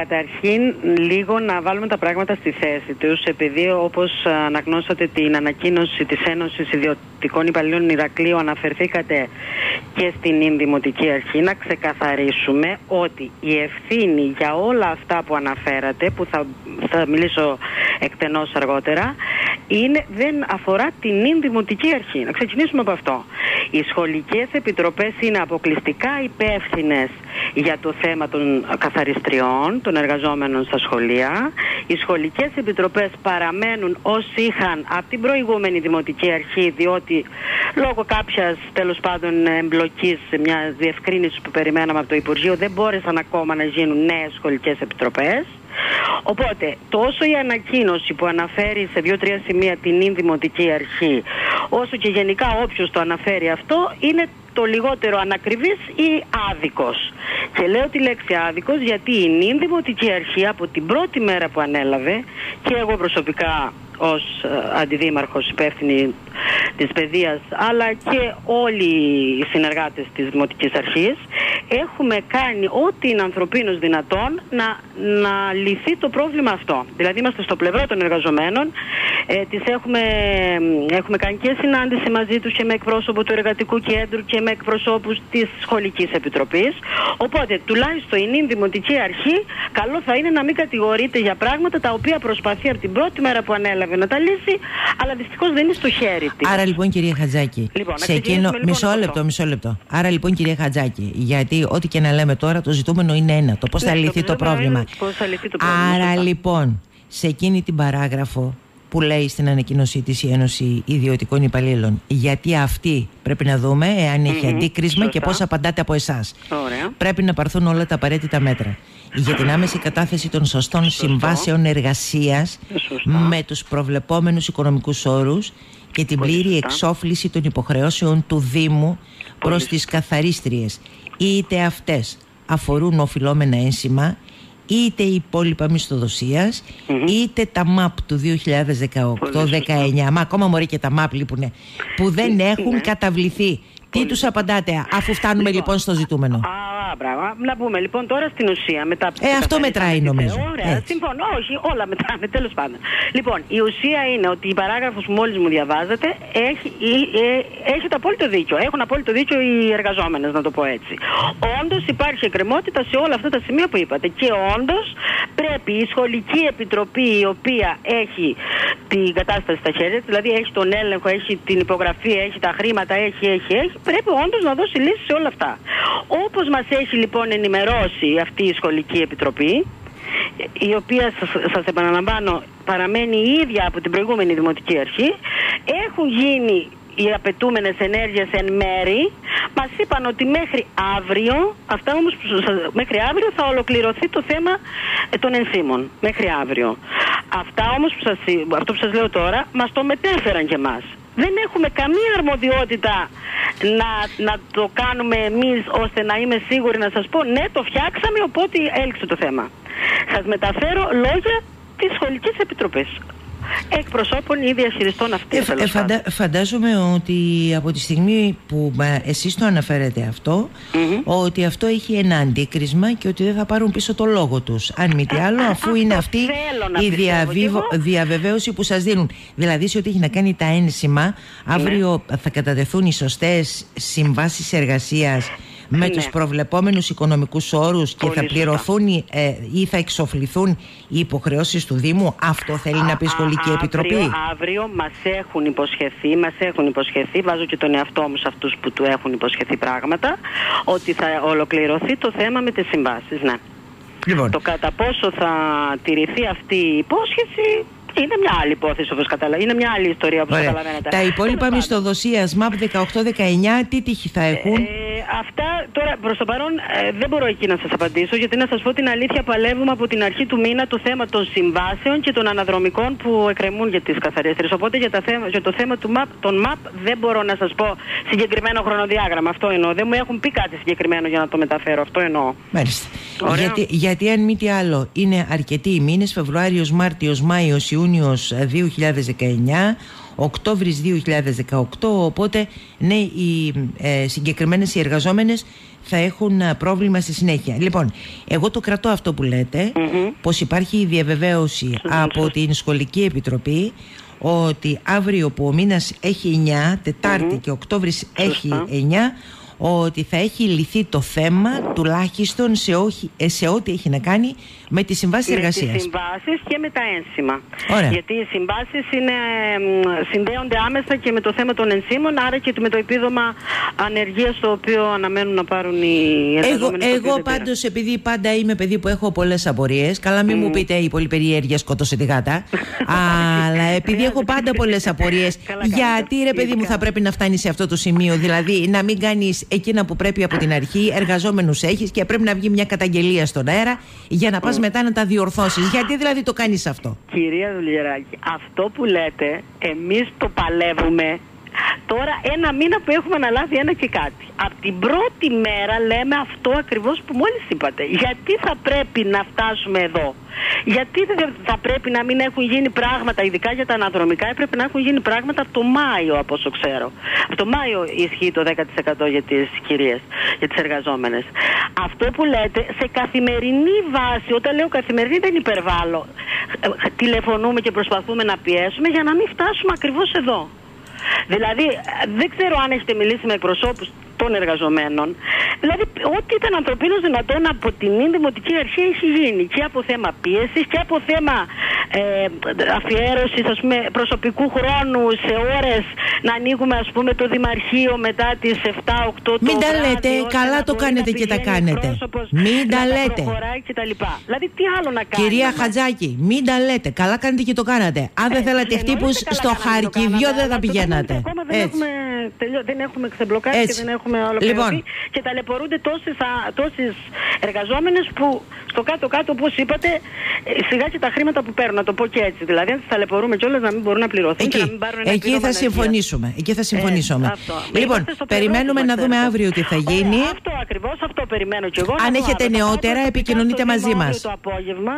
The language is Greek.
Καταρχήν, λίγο να βάλουμε τα πράγματα στη θέση τους, επειδή όπως αναγνώσατε την ανακοίνωση της Ένωσης Ιδιωτικών Υπαλλήλων Ηρακλείου, αναφερθήκατε και στην Ινδημοτική Αρχή, να ξεκαθαρίσουμε ότι η ευθύνη για όλα αυτά που αναφέρατε, που θα, θα μιλήσω εκτενώς αργότερα, είναι, δεν αφορά την Ινδημοτική Αρχή. Να ξεκινήσουμε από αυτό. Οι σχολικές επιτροπές είναι αποκλειστικά υπεύθυνες για το θέμα των καθαριστριών, των εργαζόμενων στα σχολεία. Οι σχολικές επιτροπές παραμένουν όσοι είχαν από την προηγούμενη Δημοτική Αρχή, διότι λόγω κάποιας τέλος πάντων εμπλοκής σε μια διευκρίνηση που περιμέναμε από το Υπουργείο δεν μπόρεσαν ακόμα να γίνουν νέες σχολικές επιτροπές. Οπότε, τόσο η ανακοίνωση που αναφέρει σε δύο-τρία σημεία την Δημοτική Αρχή, όσο και γενικά όποιος το αναφέρει αυτό, είναι το λιγότερο ανακριβής ή άδικος. Και λέω τη λέξη άδικος γιατί η νυν Δημοτική Αρχή από την πρώτη μέρα που ανέλαβε και εγώ προσωπικά ως ε, αντιδήμαρχος υπεύθυνη της παιδείας αλλά και όλοι οι συνεργάτες της Δημοτικής Αρχής έχουμε κάνει ό,τι είναι ανθρωπίνως δυνατόν να, να λυθεί το πρόβλημα αυτό. Δηλαδή είμαστε στο πλευρό των εργαζομένων, ε, τις έχουμε, έχουμε κάνει και συνάντηση μαζί τους και με εκπρόσωπο του Εργατικού Κέντρου και με εκπροσώπους της Σχολικής Επιτροπής. Οπότε τουλάχιστον η νυν Δημοτική Αρχή καλό θα είναι να μην κατηγορείται για πράγματα τα οποία προσπαθεί από την πρώτη μέρα που ανέλαβε να τα λύσει, αλλά δυστυχώς δεν είναι στο χέρι της. Άρα λοιπόν κυρία Χατζάκη, Λοιπόν, σε να εκείνο, ξεκινήσουμε, λοιπόν, μισό από λεπτό, αυτό. μισό λεπτό. Άρα λοιπόν κυρία Χατζάκη, γιατί ό,τι και να λέμε τώρα το ζητούμενο είναι ένα, το πώς Ναι, θα το λυθεί το ζητούμενο πρόβλημα. Είναι πώς θα λυθεί το πρόβλημα, Άρα σωστά. λοιπόν, σε εκείνη την παράγραφο που λέει στην ανακοίνωσή της η Ένωση Ιδιωτικών Υπαλλήλων, γιατί αυτή πρέπει να δούμε εάν έχει Μμμ, αντίκρισμα και σωστά. πώς απαντάτε από εσάς. Ωραία. Πρέπει να πάρθουν όλα τα απαραίτητα μέτρα για την άμεση κατάθεση των σωστών συμβάσεων εργασίας Σωστά. με τους προβλεπόμενους οικονομικούς όρους και την Πολύ πλήρη σωστά. εξόφληση των υποχρεώσεων του Δήμου προς τις καθαρίστριες είτε αυτές αφορούν οφειλόμενα ένσημα είτε η υπόλοιπα μισθοδοσίας, είτε τα ΜΑΠ του 2018-19 μα ακόμα μωρή και τα ΜΑΠ λείπουνε, που δεν έχουν ναι. καταβληθεί. Τι τους απαντάτε αφού φτάνουμε λοιπόν στο ζητούμενο; Α, μπράβο. Να πούμε λοιπόν τώρα στην ουσία. Μετά Ε, αυτό μετράει, νομίζω. Ωραία, Έτσι. συμφωνώ. Όχι, όλα μετράνε, τέλος πάντων. Λοιπόν, η ουσία είναι ότι η παράγραφος που μόλις μου διαβάζετε έχει, ε, έχει το απόλυτο δίκιο. Έχουν απόλυτο δίκιο οι εργαζόμενες, να το πω έτσι. Όντως υπάρχει εκκρεμότητα σε όλα αυτά τα σημεία που είπατε. Και όντως πρέπει η σχολική επιτροπή η οποία έχει την κατάσταση στα χέρια της, δηλαδή έχει τον έλεγχο, έχει την υπογραφή, έχει τα χρήματα, έχει, έχει, έχει, πρέπει όντως να δώσει λύση σε όλα αυτά. Όπως μας έχει λοιπόν ενημερώσει αυτή η σχολική επιτροπή, η οποία σας, σας επαναλαμβάνω παραμένει η ίδια από την προηγούμενη Δημοτική Αρχή. Έχουν γίνει οι απαιτούμενες ενέργειες εν μέρη. Μας είπαν ότι μέχρι αύριο αυτά όμως που σας- μέχρι αύριο θα ολοκληρωθεί το θέμα ε, των ενσύμων μέχρι αύριο. Αυτά όμως που σας, αυτό που σας λέω τώρα μας το μετέφεραν και εμάς δεν έχουμε καμία αρμοδιότητα να, να το κάνουμε εμείς ώστε να είμαι σίγουρη να σας πω ναι το φτιάξαμε οπότε έλξε το θέμα. Σας μεταφέρω λόγια της σχολικής επιτροπής εκπροσώπων ή διαχειριστών αυτής. Ε, τέλος ε, φαντα- πάντων. φαντάζομαι ότι από τη στιγμή που ε, εσείς το αναφέρετε αυτό Μμμ. ότι αυτό έχει ένα αντίκρισμα και ότι δεν θα πάρουν πίσω το λόγο τους αν μη τι άλλο Α, αφού αυτό είναι αυτή θέλω να η πιστεύω διαβίβο- κι εγώ. διαβεβαίωση που σας δίνουν δηλαδή σε ό,τι έχει να κάνει τα ένσημα αύριο Ναι. θα κατατεθούν οι σωστές συμβάσεις εργασίας με Ναι. τους προβλεπόμενους οικονομικούς όρους και Πολύ θα σωστά. πληρωθούν οι, ε, ή θα εξοφληθούν οι υποχρεώσεις του Δήμου αυτό θέλει να πει η Σχολική Α- Επιτροπή Αύριο, αύριο μας έχουν υποσχεθεί, μας έχουν υποσχεθεί, βάζω και τον εαυτό μου σε αυτούς που του έχουν υποσχεθεί πράγματα, ότι θα ολοκληρωθεί το θέμα με τις συμβάσεις, ναι. Λοιπόν, Το κατά πόσο θα τηρηθεί αυτή η υπόσχεση είναι μια άλλη υπόθεση όπως καταλαβαίνετε. Είναι μια άλλη ιστορία όπως Ωραία. καταλαβαίνετε. Τα υπόλοιπα Τέλος πάντων. μισθοδοσία ΜΑΠ 18-19, τι τύχη θα έχουν; Ε, αυτά τώρα προς το παρόν ε, δεν μπορώ εκεί να σας απαντήσω γιατί να σας πω την αλήθεια παλεύουμε από την αρχή του μήνα το θέμα των συμβάσεων και των αναδρομικών που εκκρεμούν για τις καθαρίστρε. Οπότε για, τα θέμα, για το θέμα του MAP, των MAP δεν μπορώ να σας πω συγκεκριμένο χρονοδιάγραμμα. Αυτό εννοώ. Δεν μου έχουν πει κάτι συγκεκριμένο για να το μεταφέρω. Αυτό εννοώ. Μάλιστα. Ωραία. Γιατί, γιατί αν μη τι άλλο είναι αρκετοί οι μήνες, Φεβρουάριος, Μάρτιος, Μάιος, Ιούνιος ε, 2019, Οκτώβρης 2018, οπότε ναι οι ε, συγκεκριμένες οι εργαζόμενες θα έχουν ε, πρόβλημα στη συνέχεια. Λοιπόν, εγώ το κρατώ αυτό που λέτε, πως υπάρχει η διαβεβαίωση από την Σχολική Επιτροπή ότι αύριο που ο μήνας έχει 9, Τετάρτη και Οκτώβρης έχει 9, ότι θα έχει λυθεί το θέμα τουλάχιστον σε, όχι, ε, σε ό,τι έχει να κάνει με τις συμβάσεις εργασίας. Με τις συμβάσεις και με τα ένσημα. Ωραία. Γιατί οι συμβάσεις είναι, συνδέονται άμεσα και με το θέμα των ενσύμων, άρα και με το επίδομα ανεργίας το οποίο αναμένουν να πάρουν οι εργαζόμενοι. Εγώ, εγώ πάντως επειδή πάντα είμαι παιδί που έχω πολλές απορίες, καλά μην μου πείτε η πολυπεριέργεια σκότωσε τη γάτα, αλλά επειδή έχω πάντα πολλές απορίες, γιατί ρε παιδί μου θα πρέπει να φτάνει σε αυτό το σημείο, δηλαδή να μην κάνεις εκείνα που πρέπει από την αρχή, εργαζόμενους έχεις και πρέπει να βγει μια καταγγελία στον αέρα για να πας μετά να τα διορθώσεις. Γιατί δηλαδή το κάνεις αυτό; Κυρία Δουλγεράκη, αυτό που λέτε, εμείς το παλεύουμε Τώρα ένα μήνα που έχουμε αναλάβει ένα και κάτι. Από την πρώτη μέρα λέμε αυτό ακριβώς που μόλις είπατε. Γιατί θα πρέπει να φτάσουμε εδώ; Γιατί θα πρέπει να μην έχουν γίνει πράγματα, ειδικά για τα αναδρομικά, έπρεπε να έχουν γίνει πράγματα από το Μάιο, από όσο ξέρω. Από το Μάιο ισχύει το 10% για τις κυρίες, για τις εργαζόμενες. Αυτό που λέτε, σε καθημερινή βάση, όταν λέω καθημερινή δεν υπερβάλλω, ε, τηλεφωνούμε και προσπαθούμε να πιέσουμε για να μην φτάσουμε ακριβώς εδώ. Δηλαδή, δεν ξέρω αν έχετε μιλήσει με εκπροσώπους των εργαζομένων. Δηλαδή, ό,τι ήταν ανθρωπίνως δυνατόν από την Δημοτική Αρχή έχει γίνει. Και από θέμα πίεσης και από θέμα ε, αφιέρωσης προσωπικού χρόνου σε ώρες να ανοίγουμε ας πούμε το Δημαρχείο μετά τις 7-8 το Μην τα λέτε, καλά το κάνετε και τα κάνετε. Μην τα λέτε. Δηλαδή, τι άλλο να κάνουμε; Κυρία Χατζάκη, μην τα λέτε. Καλά κάνετε και το κάνατε. Αν δεν ε, θέλατε χτύπους στο Χαρκιβιό δεν θα πηγαίνατε. Ακόμα δεν έχουμε, δεν έχουμε ξεμπλοκάρει και δεν έχουμε έχουμε ολοκληρωθεί λοιπόν. και ταλαιπωρούνται τόσες, τόσες εργαζόμενες που στο κάτω-κάτω όπως είπατε ε, σιγά και τα χρήματα που παίρνουν, να το πω και έτσι. Δηλαδή αν τις ταλαιπωρούμε κιόλας να μην μπορούν να πληρωθούν εκεί, και να μην πάρουν ένα Εκεί θα συμφωνήσουμε. Εκεί θα συμφωνήσουμε. Ε, λοιπόν, περιμένουμε να δούμε αύριο τι θα γίνει. αυτό ακριβώς, αυτό περιμένω κι εγώ. Αν έχετε νεότερα επικοινωνείτε μαζί μας. Το απόγευμα.